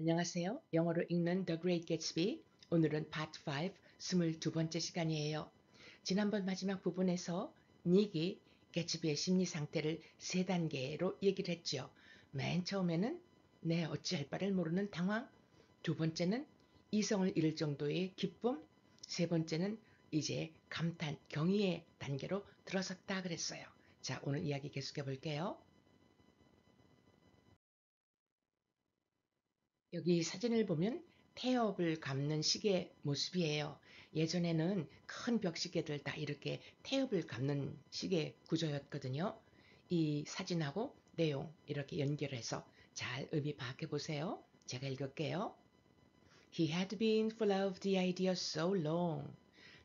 안녕하세요. 영어로 읽는 The Great Gatsby. 오늘은 Part 5, 22번째 시간이에요. 지난번 마지막 부분에서 닉이 개츠비의 심리 상태를 세 단계로 얘기를 했죠. 맨 처음에는 내 어찌할 바를 모르는 당황, 두 번째는 이성을 잃을 정도의 기쁨, 세 번째는 이제 감탄, 경의의 단계로 들어섰다 그랬어요. 자, 오늘 이야기 계속해 볼게요. 여기 사진을 보면 태엽을 감는 시계 모습이에요. 예전에는 큰 벽시계들 다 이렇게 태엽을 감는 시계 구조였거든요. 이 사진하고 내용 이렇게 연결해서 잘 의미 파악해 보세요. 제가 읽을게요. He had been full of the idea so long,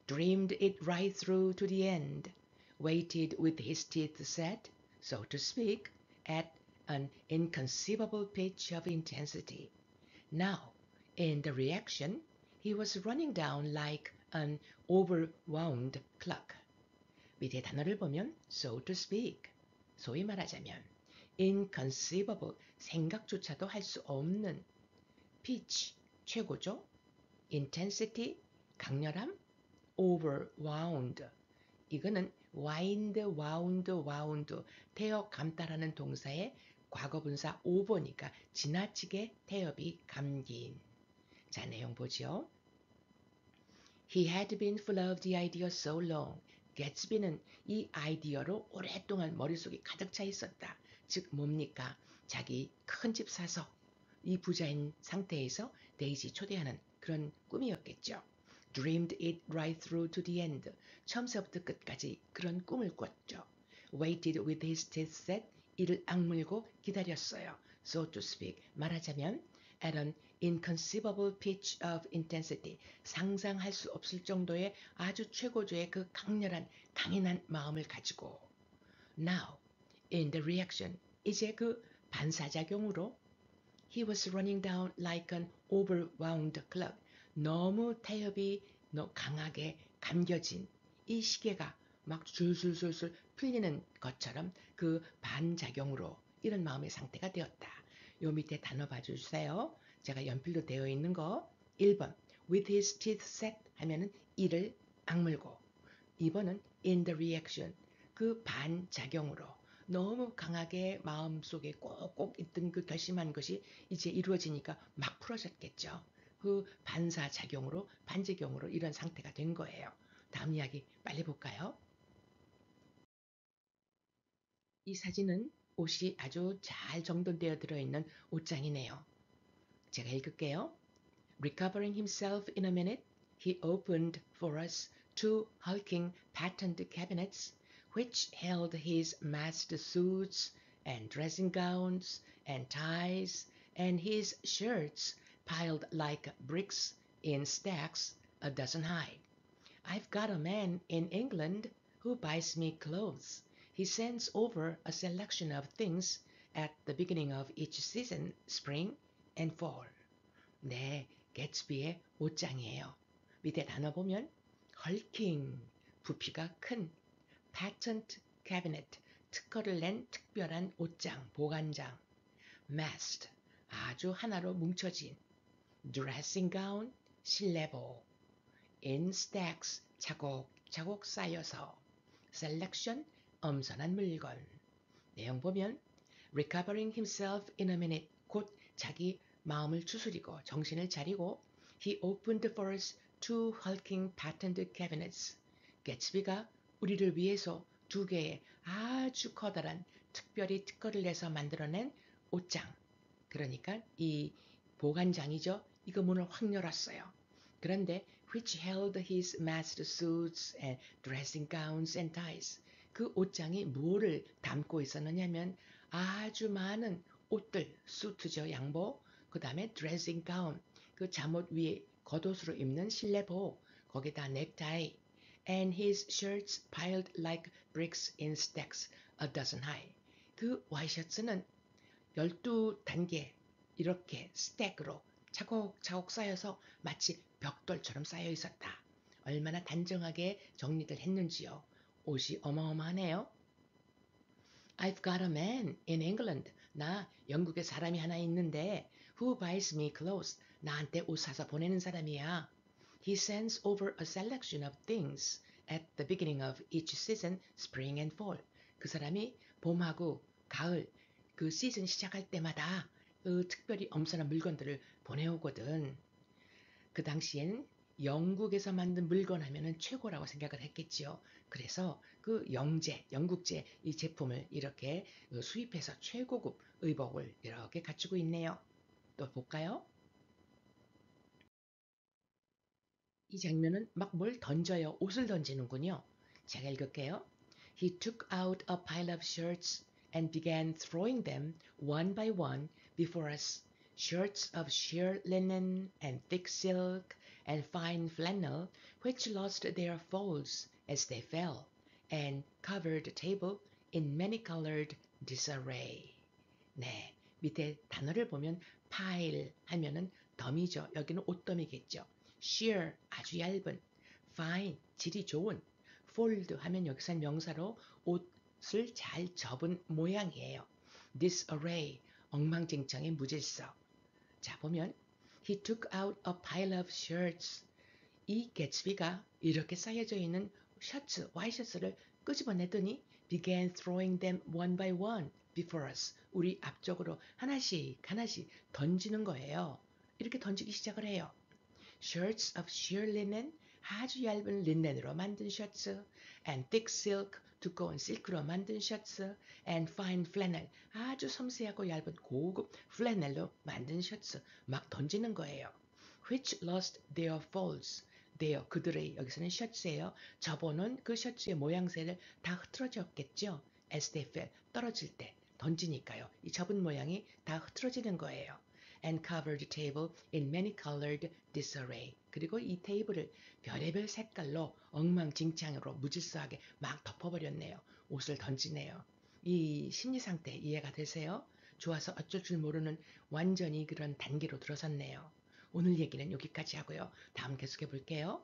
dreamed it right through to the end, waited with his teeth set, so to speak, at an inconceivable pitch of intensity. Now, in the reaction, he was running down like an overwound clock. 밑에 단어를 보면 so to speak, 소위 말하자면 inconceivable, 생각조차도 할 수 없는 pitch, 최고죠. intensity, 강렬함, overwound, 이거는 wind, wound, wound, 태엽 감다라는 동사의 과거분사 over니까 지나치게 태엽이 감긴. 자, 내용 보죠. He had been full of the idea so long. 개츠비는 이 아이디어로 오랫동안 머릿속에 가득 차 있었다. 즉 뭡니까? 자기 큰 집 사서 이 부자인 상태에서 데이지 초대하는 그런 꿈이었겠죠. Dreamed it right through to the end. 처음서부터 끝까지 그런 꿈을 꿨죠. Waited with his teeth set. 이를 악물고 기다렸어요. So to speak. 말하자면 at an inconceivable pitch of intensity. 상상할 수 없을 정도의 아주 최고조의 그 강렬한 강인한 마음을 가지고 Now, in the reaction. 이제 그 반사작용으로 He was running down like an overwound clock. 너무 태엽이 강하게 감겨진 이 시계가 막 술술술술 풀리는 것처럼 그 반작용으로 이런 마음의 상태가 되었다. 요 밑에 단어 봐주세요. 제가 연필로 되어 있는 거 1번 with his teeth set 하면은 이를 악물고 2번은 in the reaction 그 반작용으로 너무 강하게 마음속에 꼭꼭 있던 그 결심한 것이 이제 이루어지니까 막 풀어졌겠죠. 그 반사작용으로 반작용으로 이런 상태가 된 거예요. 다음 이야기 빨리 볼까요? 이 사진은 옷이 아주 잘 정돈되어 들어있는 옷장이네요. 제가 읽을게요. Recovering himself in a minute, he opened for us two hulking patterned cabinets which held his massed suits and dressing gowns and ties and his shirts piled like bricks in stacks a dozen high. I've got a man in England who buys me clothes. he sends over a selection of things at the beginning of each season, spring and fall. 네, 개츠비의 옷장이에요. 밑에 단어 보면 hulking, 부피가 큰, patent cabinet, 특허를 낸 특별한 옷장, 보관장, massed, 아주 하나로 뭉쳐진, dressing gown, 실내복, in stacks, 차곡차곡 쌓여서, selection, 엄선한 물건. 내용 보면 recovering himself in a minute 곧 자기 마음을 추스리고 정신을 차리고 he opened for us two hulking patterned cabinets. 개츠비가 우리를 위해서 두 개의 아주 커다란 특별히 특허를 내서 만들어낸 옷장. 그러니까 이 보관장이죠. 이거 문을 확 열었어요. 그런데 which held his master suits and dressing gowns and ties. 그 옷장이 뭐를 담고 있었느냐면 아주 많은 옷들, 수트죠, 양복, 그 다음에 드레싱 가운, 그 잠옷 위에 겉옷으로 입는 실내복, 거기다 넥타이, and his shirts piled like bricks in stacks a dozen high. 그 와이셔츠는 12단계 이렇게 스택으로 차곡차곡 쌓여서 마치 벽돌처럼 쌓여 있었다. 얼마나 단정하게 정리를 했는지요. 옷이 어마어마하네요. I've got a man in England. 나 영국에 사람이 하나 있는데 who buys me clothes. 나한테 옷 사서 보내는 사람이야. He sends over a selection of things at the beginning of each season, spring and fall. 그 사람이 봄하고 가을 그 시즌 시작할 때마다 그 특별히 엄선한 물건들을 보내오거든. 그 당시엔 영국에서 만든 물건 하면은 최고라고 생각을 했겠지요. 그래서 그 영재, 영국제 이 제품을 이렇게 수입해서 최고급 의복을 이렇게 갖추고 있네요. 또 볼까요? 이 장면은 막 뭘 던져요. 옷을 던지는군요. 제가 읽을게요. He took out a pile of shirts and began throwing them one by one before us. Shirts of sheer linen and thick silk and fine flannel, which lost their folds as they fell, and covered the table in many-colored disarray. 네, 밑에 단어를 보면 pile 하면은 더미죠. 여기는 옷더미겠죠. sheer 아주 얇은, fine 질이 좋은, fold 하면 여기서 명사로 옷을 잘 접은 모양이에요. disarray 엉망진창의 무질서. 자 보면 he took out a pile of shirts. 이 개츠비가 이렇게 쌓여져 있는 셔츠, 와이셔츠를 끄집어내더니 began throwing them one by one before us. 우리 앞쪽으로 하나씩 하나씩 던지는 거예요. 이렇게 던지기 시작을 해요. shirts of sheer linen, 아주 얇은 린넨으로 만든 셔츠, and thick silk, 두꺼운 실크로 만든 셔츠, and fine flannel, 아주 섬세하고 얇은 고급 플래넬로 만든 셔츠 막 던지는 거예요. which lost their folds. their 그들의 여기서는 셔츠예요. 접어놓은 그 셔츠의 모양새를 다 흐트러졌겠죠. as they fell 떨어질 때 던지니까요. 이 접은 모양이 다 흐트러지는 거예요. And covered table in many-colored disarray. 그리고 이 테이블을 별의별 색깔로 엉망진창으로 무질서하게 막 덮어버렸네요. 옷을 던지네요. 이 심리 상태 이해가 되세요? 좋아서 어쩔 줄 모르는 완전히 그런 단계로 들어섰네요. 오늘 얘기는 여기까지 하고요. 다음 계속해 볼게요.